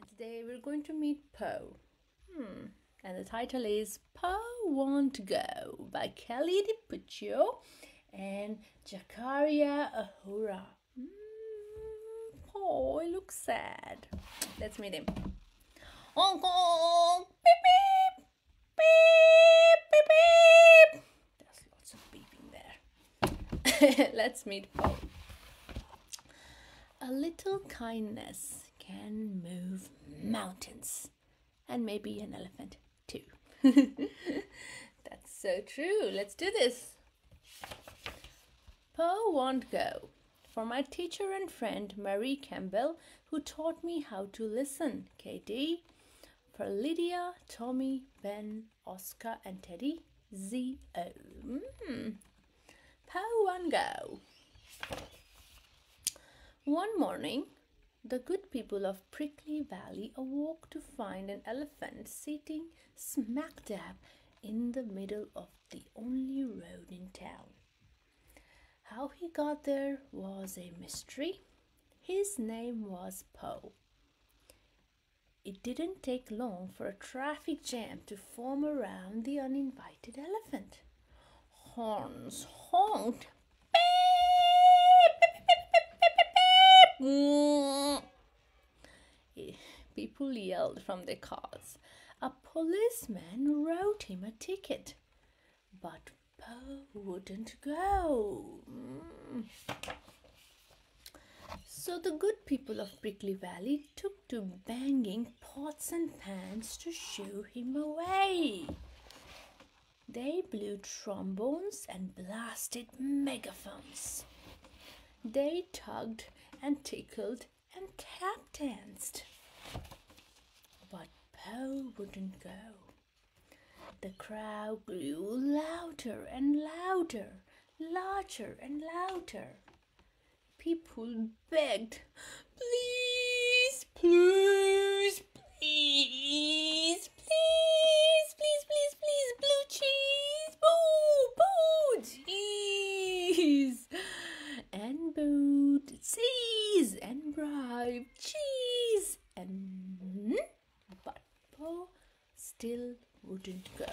And today we're going to meet Poe. Hmm. And the title is Poe Won't Go by Kelly DiPucchio and Zachariah OHora. Mm, Poe, he looks sad. Let's meet him. Honk! Beep beep! Beep beep beep! There's lots of beeping there. Let's meet Poe. A little kindness can move mountains and maybe an elephant too. That's so true. Let's do this. Poe won't go. For my teacher and friend Marie Campbell, who taught me how to listen, KD. For Lydia, Tommy, Ben, Oscar, and Teddy, Z O. Mm. Poe won't go. One morning, the good people of Prickly Valley awoke to find an elephant sitting smack dab in the middle of the only road in town. How he got there was a mystery. His name was Poe. It didn't take long for a traffic jam to form around the uninvited elephant. Horns honked. People yelled from their cars. A policeman wrote him a ticket, but Poe wouldn't go. So the good people of Prickly Valley took to banging pots and pans to shoo him away. They blew trombones and blasted megaphones. They tugged and tickled and tap danced. But Poe wouldn't go. The crowd grew louder and louder, larger and louder. People begged, please, please, please, please, please, please, please, blue cheese, boo, boo, cheese, and booed, cheese, and bribe, cheese, and but Poe still wouldn't go.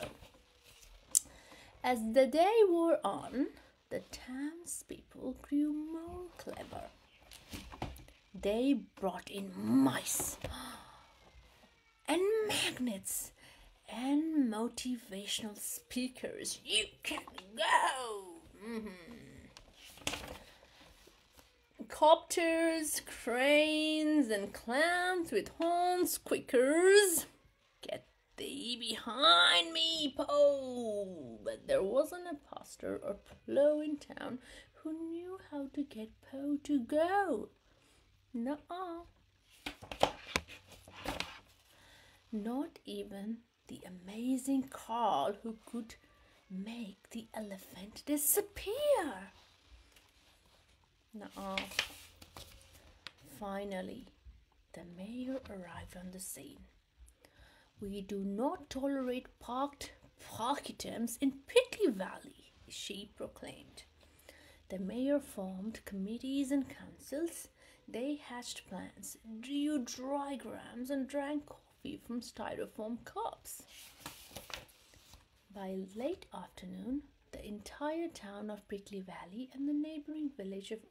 As the day wore on, the townspeople grew more clever. They brought in mice and magnets and motivational speakers. You can go! Mhm. Copters, cranes, and clowns with horns, squeakers. Thee behind me, Poe! But there wasn't a pastor or plow in town who knew how to get Poe to go. Nuh-uh. Not even the amazing Carl who could make the elephant disappear. Nuh-uh. Finally, the mayor arrived on the scene. We do not tolerate parked park items in Prickly Valley, she proclaimed. The mayor formed committees and councils. They hatched plans, drew diagrams, and drank coffee from styrofoam cups. By late afternoon, the entire town of Prickly Valley and the neighboring village of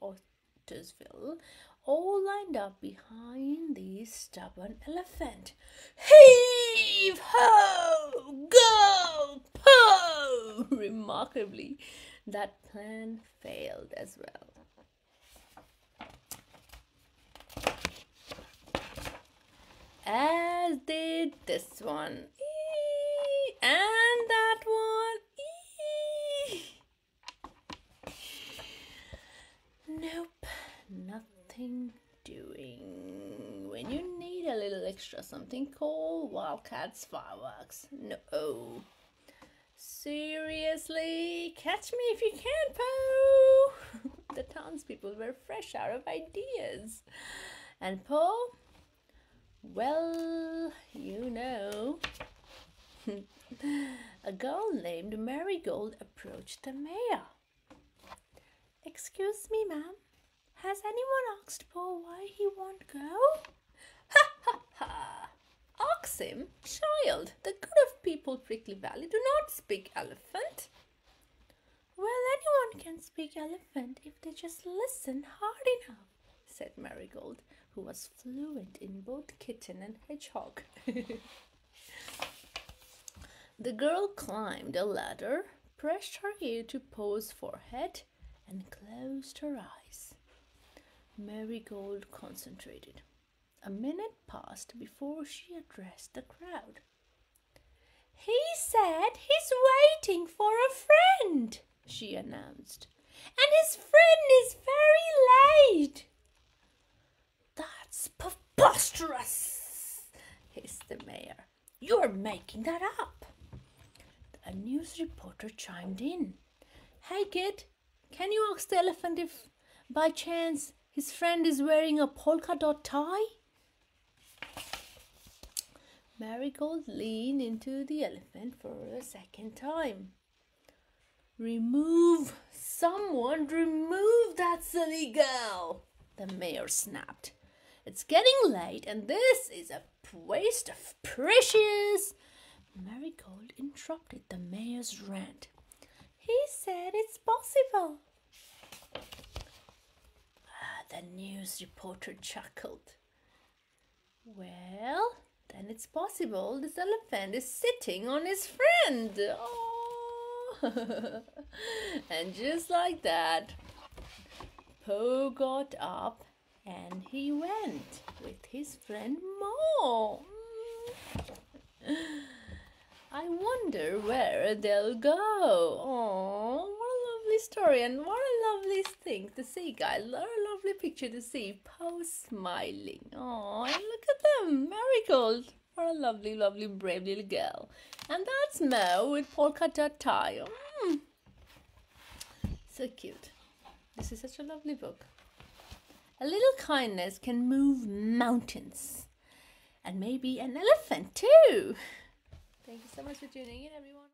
Ottersville all lined up behind the stubborn elephant. Heave ho! Go! Poe! Remarkably, that plan failed as well. As did this one. And that one. Eee! Nope, nothing doing. When you need a little extra something, called Wildcats Fireworks. No. Seriously, catch me if you can, Poe. the townspeople were fresh out of ideas. And Poe, well, you know. a girl named Marigold approached the mayor. Excuse me, ma'am. Has anyone asked Poe why he won't go? Ha ha! Maxim, child, the good of people Prickly Valley do not speak elephant. Well, anyone can speak elephant if they just listen hard enough, said Marigold, who was fluent in both kitten and hedgehog. the girl climbed a ladder, pressed her ear to Poe's forehead, and closed her eyes. Marigold concentrated. A minute passed before she addressed the crowd. He said he's waiting for a friend, she announced. And his friend is very late. That's preposterous, hissed the mayor. You're making that up. A news reporter chimed in. Hey, kid, can you ask the elephant if, by chance, his friend is wearing a polka dot tie? Marigold leaned into the elephant for a second time. Remove! Someone remove that silly girl! The mayor snapped. It's getting late and this is a waste of precious. Marigold interrupted the mayor's rant. He said it's possible. Ah, the news reporter chuckled. It's possible this elephant is sitting on his friend. And just like that, Poe got up and he went with his friend Mo. Mm. I wonder where they'll go. Oh, what a lovely story and what a lovely thing to see, guys. What a lovely picture to see. Poe smiling. Oh, and look at them. Marigold. What a lovely, lovely, brave little girl. And that's Mo with polka dot tie. Mm. So cute. This is such a lovely book. A little kindness can move mountains. And maybe an elephant too. Thank you so much for tuning in, everyone.